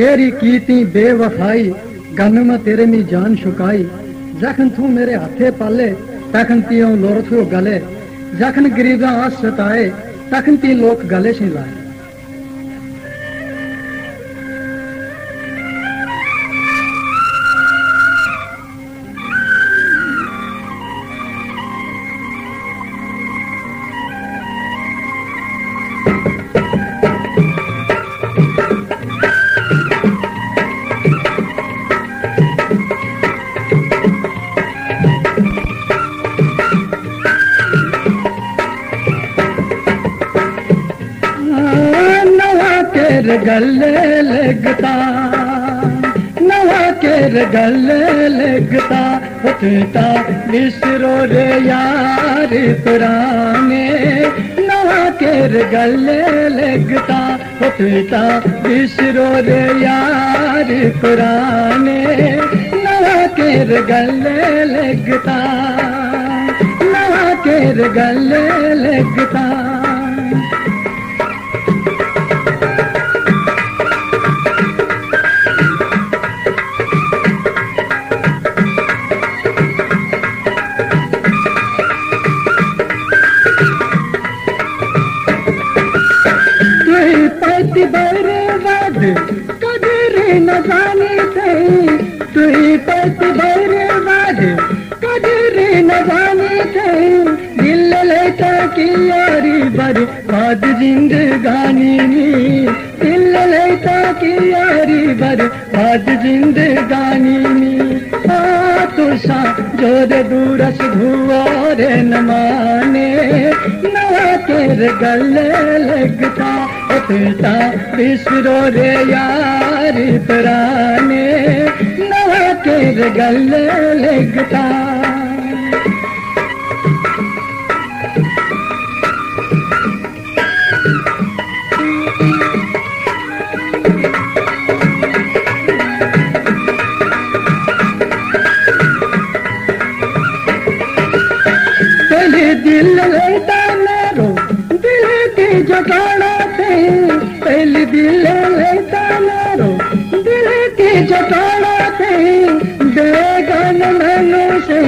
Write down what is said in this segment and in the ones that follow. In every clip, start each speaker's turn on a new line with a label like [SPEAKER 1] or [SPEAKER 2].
[SPEAKER 1] केरी कीती बेवफाई गन में तेरे मी जान शुकाई। जखन तू मेरे हाथे पाले, तखन ती लोर थो गले। जखन गरीबा आस सताए, तखन ती लोक गले से लाए। केर गले लगता, नवा केर गले लगता होता विसरो रे यार पुराने, नवा केर गले लगता होता विसरो रे यार पुराने, नवा केर गले लगता, नवा केर गले लगता। कदर न जाने थे तुई पति बर्बाद। कदर न जाने थे। दिल लेता की यारी बर्बाद जिंदगानी में दिल लेता की यारी बर्बाद जिंदगानी में आ तुषा ज़ोर दूरस धुआर न माने नवा तेरे गले लगता पिता विसरो रे यार पराने नवा तेरे गले लगता। दिल दिल की जगाना थे पहले दिल लेता दिल की जगाना थे बेगन मैनू से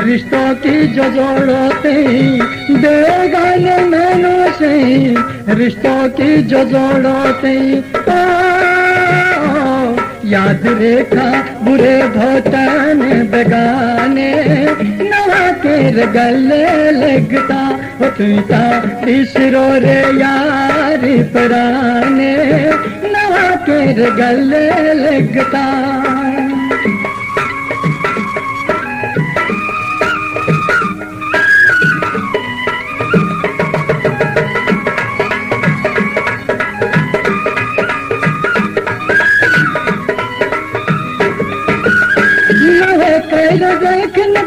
[SPEAKER 1] रिश्तों की जो थे बेगन मैनू से रिश्तों की जो जोड़ते याद रेखा बुरे भोतन बेगाने, नवा केर गले लगता होता बिसरो रे यार पराने, नवा केर गले लगता।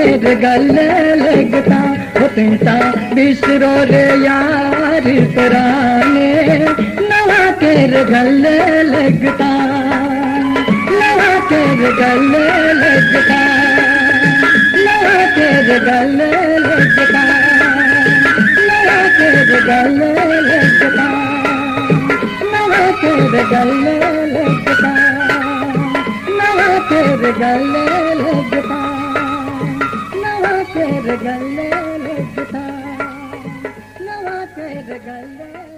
[SPEAKER 1] तेरे गले लगता होता बिसरो रे यार पराने। नवा तेरे गले लगता, नवा तेरे गले लगता, नवा तेरे गले लगता, नवा गले लगता, नवा गले लगता, नवा नवा तेरे गले लगता नवा तेरे गले